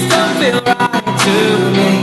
just don't feel right to me.